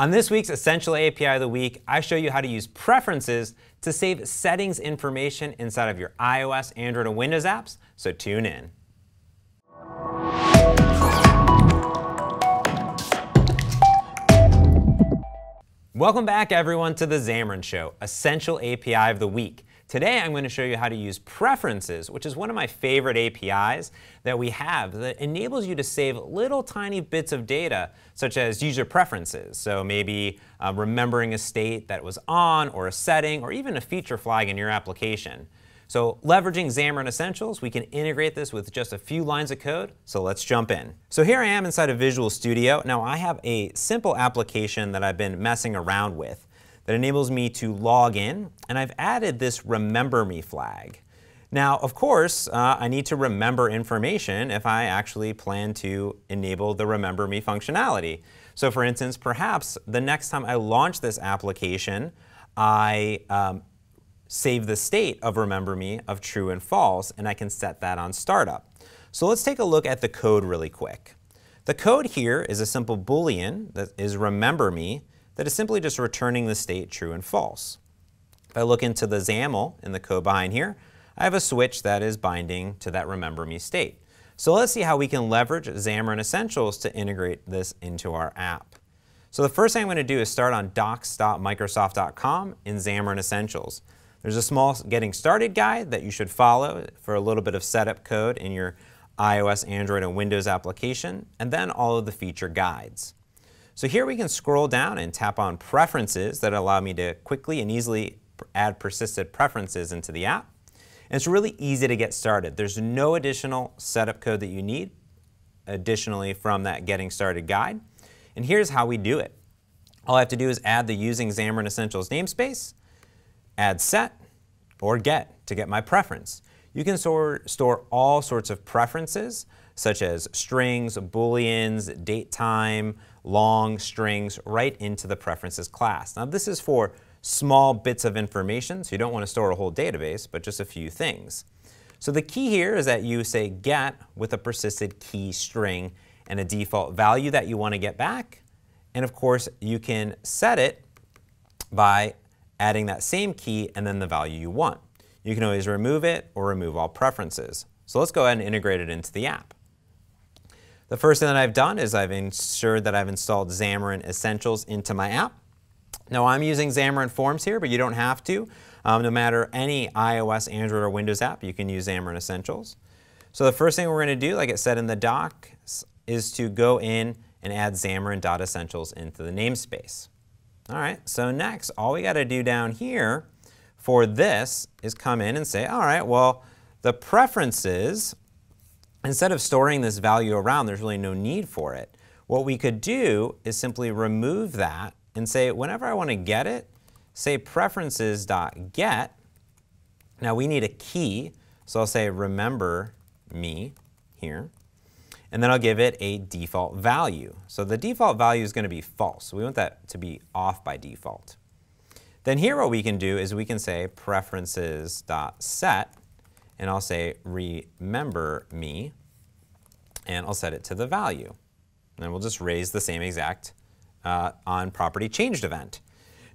On this week's Essential API of the Week, I show you how to use preferences to save settings information inside of your iOS, Android, and Windows apps, so tune in. Welcome back everyone to the Xamarin Show, Essential API of the Week. Today I'm going to show you how to use preferences, which is one of my favorite APIs that we have that enables you to save little tiny bits of data, such as user preferences. So maybe uh, remembering a state that was on, or a setting, or even a feature flag in your application. So leveraging Xamarin Essentials, we can integrate this with just a few lines of code, so let's jump in. So here I am inside of Visual Studio. Now I have a simple application that I've been messing around with that enables me to log in, and I've added this remember me flag. Now, of course, uh, I need to remember information if I actually plan to enable the remember me functionality. So for instance, perhaps the next time I launch this application, I um, save the state of remember me of true and false, and I can set that on startup. So let's take a look at the code really quick. The code here is a simple boolean that is remember me, that is simply just returning the state true and false. If I look into the XAML in the code behind here, I have a switch that is binding to that remember me state. So let's see how we can leverage Xamarin Essentials to integrate this into our app. So the first thing I'm going to do is start on docs.microsoft.com in Xamarin Essentials. There's a small getting started guide that you should follow for a little bit of setup code in your iOS, Android, and Windows application, and then all of the feature guides. So here we can scroll down and tap on preferences that allow me to quickly and easily add persisted preferences into the app. And it's really easy to get started. There's no additional setup code that you need additionally from that getting started guide. And here's how we do it. All I have to do is add the using Xamarin Essentials namespace, add set, or get to get my preference. You can store, store all sorts of preferences such as strings, booleans, date time, long strings right into the preferences class. Now this is for small bits of information, so you don't want to store a whole database, but just a few things. So the key here is that you say get with a persisted key string and a default value that you want to get back. And of course, you can set it by adding that same key and then the value you want. You can always remove it or remove all preferences. So let's go ahead and integrate it into the app. The first thing that I've done is I've ensured that I've installed Xamarin Essentials into my app. Now I'm using Xamarin Forms here, but you don't have to. Um, no matter any iOS, Android, or Windows app, you can use Xamarin Essentials. So the first thing we're going to do, like it said in the doc, is to go in and add Xamarin.essentials into the namespace. All right, so next, all we got to do down here for this is come in and say, all right, well, the preferences instead of storing this value around, there's really no need for it. What we could do is simply remove that and say whenever I want to get it, say preferences.get. Now we need a key, so I'll say remember me here. And then I'll give it a default value. So the default value is going to be false. So we want that to be off by default. Then here what we can do is we can say preferences.set and I'll say remember me, and I'll set it to the value. And we'll just raise the same exact uh, on property changed event.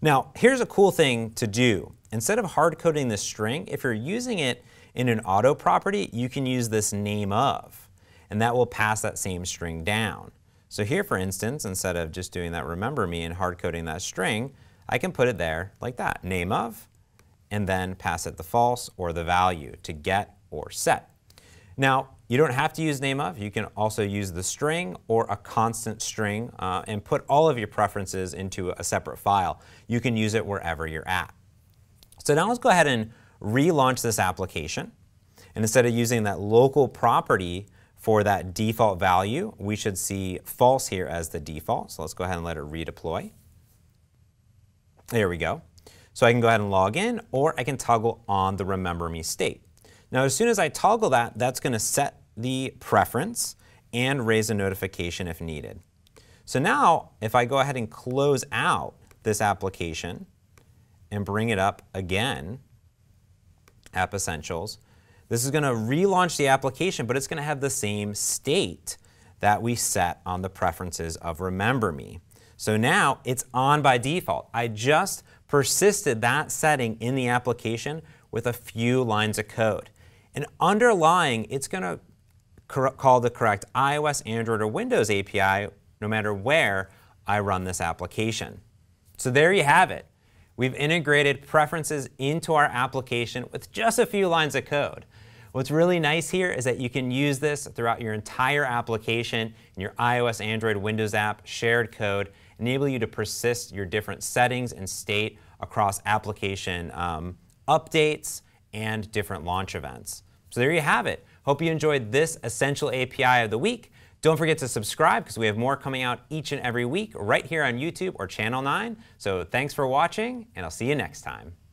Now, here's a cool thing to do. Instead of hard coding this string, if you're using it in an auto property, you can use this name of, and that will pass that same string down. So here, for instance, instead of just doing that remember me and hard coding that string, I can put it there like that, name of, and then pass it the false or the value to get or set. Now, you don't have to use name of. You can also use the string or a constant string uh, and put all of your preferences into a separate file. You can use it wherever you're at. So now let's go ahead and relaunch this application. And instead of using that local property for that default value, we should see false here as the default. So let's go ahead and let it redeploy. There we go. So I can go ahead and log in, or I can toggle on the remember me state. Now as soon as I toggle that, that's going to set the preference and raise a notification if needed. So now if I go ahead and close out this application and bring it up again, App Essentials, this is going to relaunch the application, but it's going to have the same state that we set on the preferences of Remember Me. So now it's on by default. I just persisted that setting in the application with a few lines of code. And underlying, it's going to call the correct iOS, Android, or Windows API no matter where I run this application. So there you have it. We've integrated preferences into our application with just a few lines of code. What's really nice here is that you can use this throughout your entire application in your iOS, Android, Windows app, shared code, enable you to persist your different settings and state across application um, updates and different launch events. So there you have it. Hope you enjoyed this Essential API of the week. Don't forget to subscribe because we have more coming out each and every week right here on YouTube or Channel 9. So thanks for watching, and I'll see you next time.